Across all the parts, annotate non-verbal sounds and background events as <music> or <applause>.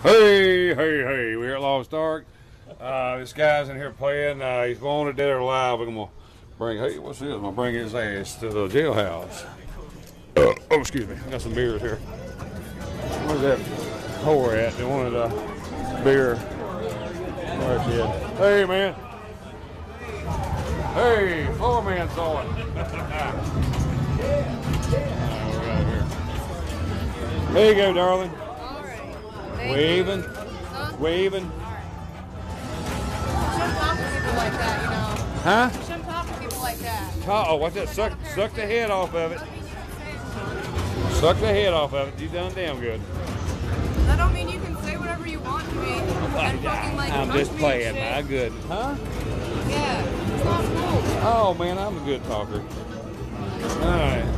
Hey, hey, hey, we're at Lost Ark. Uh, this guy's in here playing. Uh, he's wanted dead or alive. We're going to bring, hey, what's this? I'm going to bring his ass to the jailhouse. Uh, <coughs> oh, excuse me. I got some beers here. Where's that whore at? They wanted a beer. Where's she at? Hey, man. Hey, floor man saw it. There you go, darling. Right. Thank Waving. Huh? waving. Shouldn't talk to people like that, you know. Huh? Shouldn't talk to people like that. Oh, what's that? Suck, suck the head off of it. Suck the head off of it. You done damn good. That don't mean you can say whatever you want to me. And fucking like I'm just playing. I good. Huh? Yeah, it's not cool. Oh man, I'm a good talker. All right.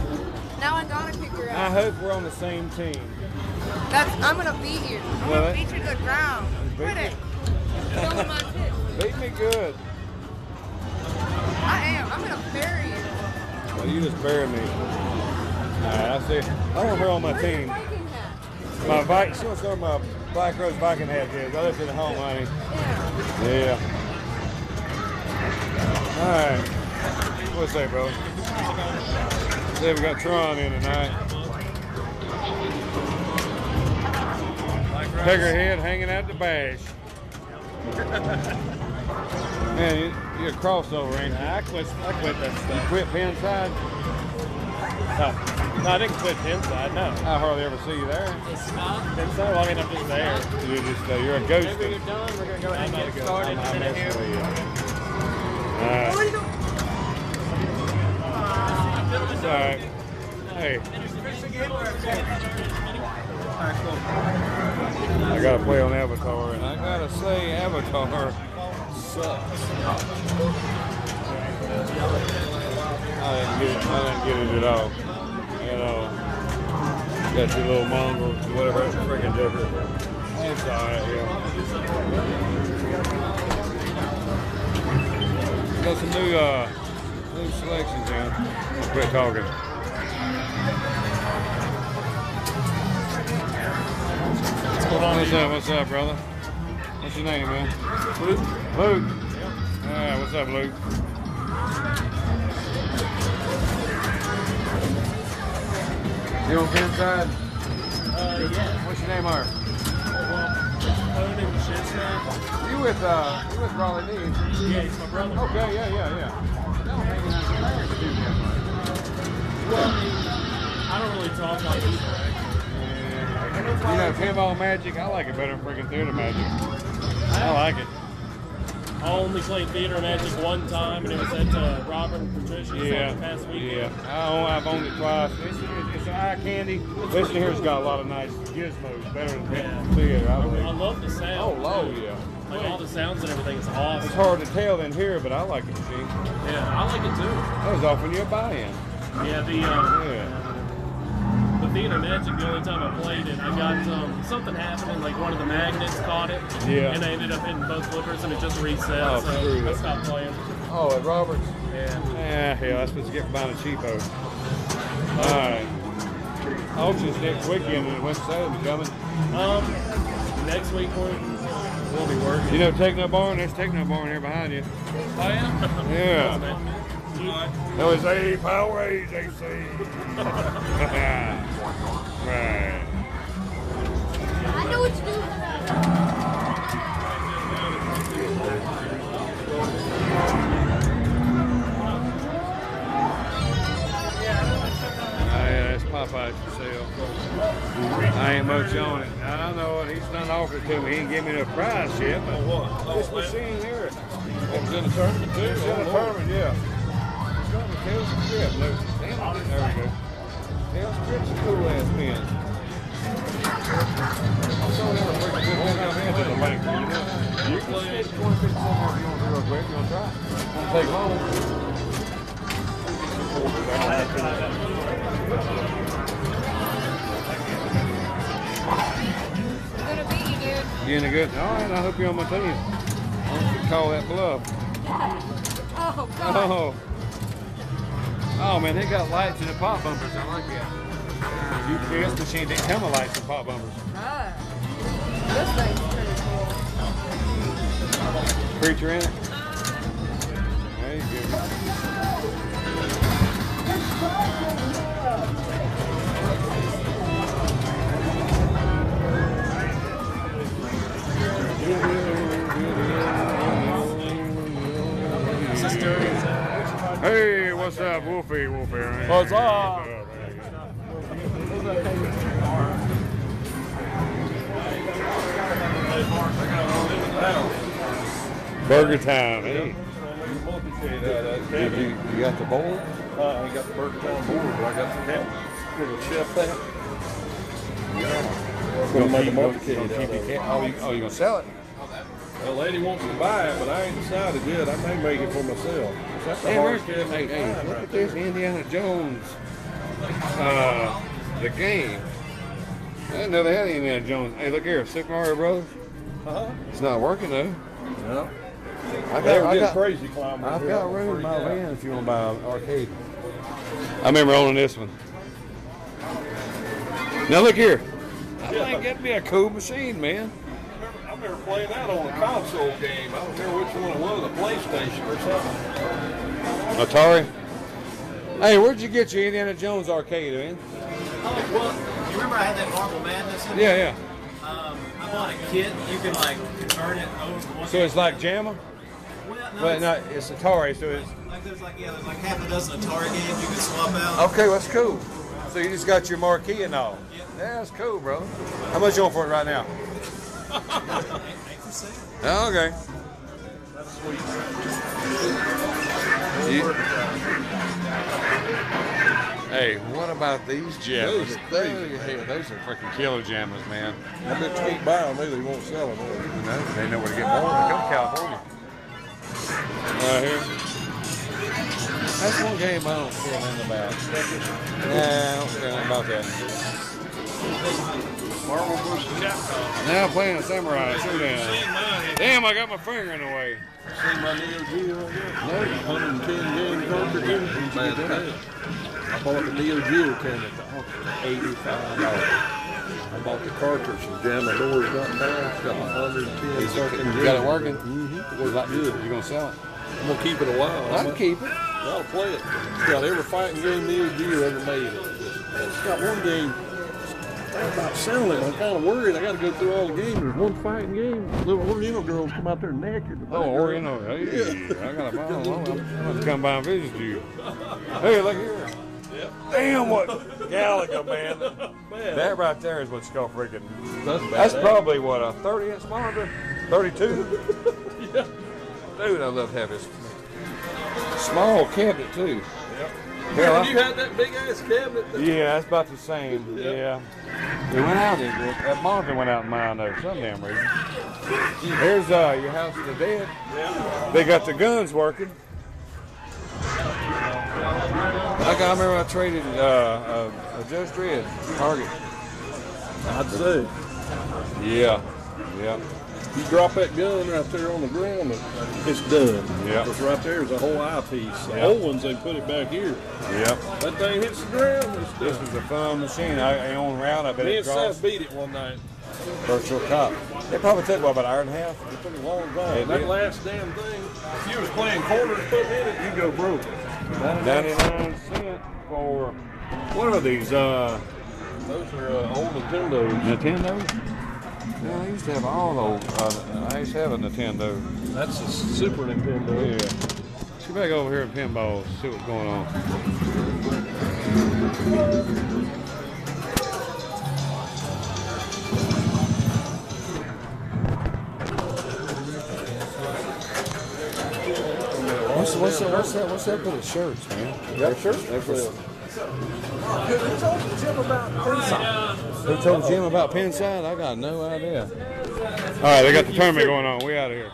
I hope we're on the same team. That's I'm gonna beat you. I'm Well, gonna beat you to the ground. Beat it. Show me my tits. Beat me good. I am. I'm gonna bury you. Well, you just bury me. All right, I see. I want her on my Where's team. My Viking. She wants to know where my Black Rose Viking hat is. I left it at home, honey. Yeah. Yeah. All right. What's that, brother? See, we got Tron in tonight. Peckerhead hanging out the bash. Man, you, you a crossover, ain't you? I quit. I quit that stuff. You Quit Pinside? No, no I didn't quit inside. No. I hardly ever see you there. It's not. Then so. I mean, I'm just there. You're just, uh, you're a ghost. Maybe you're done. We're gonna go ahead and I'm get not started I'm in a not minute messing here. with you. All right. It's all right. Hey. I gotta play on Avatar, and I gotta say, Avatar sucks. I didn't get it. I didn't get it at all. You know, got your little mongrels, whatever, it's freaking different. It's all right, yeah. Got some new, uh, new selections in. Quit talking. What's going on? What's up? What's up, brother? What's your name, man? Luke. Luke. Yeah, what's up, Luke? You on Pinside? Uh, yeah. What's your name, Art? Washington. You with uh, you with Raleigh D? Yeah, he's my brother. Okay, yeah, yeah, yeah. No, hanging out Well, I don't really talk on much. You know, pinball magic. I like it better than freaking theater magic. I like it. I only played theater magic one time, and it was at uh, Robert and Patricia's Yeah, the past weekend. yeah. I own, I've owned it twice. It's, it's, it's an eye candy. This one here's got a lot of nice gizmos, better than Yeah. theater, I I, believe. I love the sound. Oh, low, yeah. Like all the sounds and everything is It's awesome. It's hard to tell in here, but I like it, machine. Yeah, I like it too. That was offering you a buy-in. Yeah, the um, Yeah. The theater magic. The only time I played it, I got um, something happening. Like one of the magnets caught it. Yeah. And I ended up hitting both flippers, and it just reset. Oh, so I stopped playing. Oh, at Roberts. Yeah. Yeah, hell, that's what you get for buying a cheapo. All right. Auctions next weekend in West Salem coming. Um, next week we'll be working. You know Techno Barn? There's Techno Barn here behind you. Oh <laughs> yeah. Yeah. That was A Power AC. <laughs> <laughs> He's done offered to me. He ain't give me no price yet, but oh, this machine here, it was in the tournament too. It's in the oh, tournament, yeah. It's got the tails and strip. Look, damn it. There we go. Tail strip's a cool ass pin. I'm so never freaking put one out here to the bank. You can spend 20, 50 if you want to real quick. You want to try? Won't take long. Doing a good. All right, I hope you're on my team. I should call that bluff. Oh, God. Oh. oh, man, they got lights in the pop bumpers. I like that. The UPS machine They come with lights and pop bumpers. Right. This thing's pretty cool. Preacher in it? There you go. Up, Wolfie? Wolfie. What's up? Burger time, hey. Did you, you got the board? Uh, I got the Burger Time board, but I got the camera. Little chef that. Gonna make a multi Gonna keep your Oh, you, oh, you gonna sell it? A lady wants to buy it, but I ain't decided yet. I may make it for myself. That's the Hey, hardest cat hey, hey, look right at this Indiana Jones. Uh, the game. I didn't know they had Indiana Jones. Hey, look here, Super Mario Brothers. Uh-huh. It's not working though. No. I They were I getting crazy climbing. I've got room in my out. van if you want to buy an arcade. I remember owning this one. Now look here. I think that'd be a cool machine, man. I remember playing that on a console game. I don't remember which one it was, a PlayStation or something. Atari. Hey, where'd you get your Indiana Jones arcade, man? Oh, well, you remember I had that Marble Madness in Yeah, yeah. Um, I bought a kit. You can like turn it over. So it's like JAMMA? well, no, But it's, no, it's Atari, so it's. like there's like yeah, there's like half a dozen Atari games you can swap out. Okay, that's cool. So you just got your marquee and all. Yeah, that's cool, bro. How much you want for it right now? Oh, okay. That's sweet. You- Hey, what about these jammers? Those are crazy, hey, those are freaking killer jammers, man. I bet you can't buy them either. You won't sell them. will you? You they know where to get more. They come to California. Right here. That's one game I don't care nothing about. Nah, I don't about that. Marvel versus Capcom. Now playing a Samurai Shodown. Damn, I got my finger in the way. See my Neo Geo right there? No. 110 game cartridges. Bad pass. I bought the Neo Geo cabinet at the auction $85. I bought the cartridge and the doors got. It's got 110 fucking You got it working? Mm-hmm. You like- You gonna sell it? I'm gonna keep it a while. I can keep it. I'll play it. It's got every fighting game Neo Geo ever made. It's got one game. I'm about selling it. I'm kind of worried. I got to go through all the games. There's one fighting game. Little Oriental girls come out there naked. Oh, Oriental. Hey, I got a bottle. I'm gonna come by and visit you. Hey, look here. Damn, what Galaga, man. That right there is what's called freaking. That's. That's probably what a 30 inch monitor, 32. <laughs> Dude, I love to have this small cabinet too. Hell, I- you had that big ass cabinet. That, Yeah, that's about the same. Yeah. It went out. It, it, that monitor went out in mine though, for some damn reason. Here's uh, your House of the Dead. They got the guns working. I, got, I remember I traded uh, uh, a Just Red Target. I'd say. Yeah. Yeah. You drop that gun right there on the ground, it's done. Yeah. Because right there is a whole eyepiece. The Yeah. old ones, they put it back here. Yep. That thing hits the ground, it's This was a fun machine. I, I own round. I bet Me it and draws. Seth beat it one night. Virtua Cop. It probably took what about an hour and a half. It took a long It time. That last damn thing, if you was playing quarters putting in it, you go broke. 99 cent for what are these? Uh, Those are uh, old Nintendos. Nintendo? Yeah, I used to have all those. Uh, I used to have a Nintendo. That's a Super Nintendo. Yeah. Let's get back over here at pinballs, see what's going on. What's, what's, that, what's that? What's that for the shirts, man? Yep, sure. Who told Jim about Pinside? Who told Jim about Pinside? I got no idea. All right, they got the tournament going on. We out of here.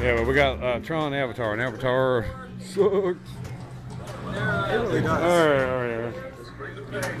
Yeah, but we got uh, Tron Avatar, and Avatar sucks. All right, all right, all right.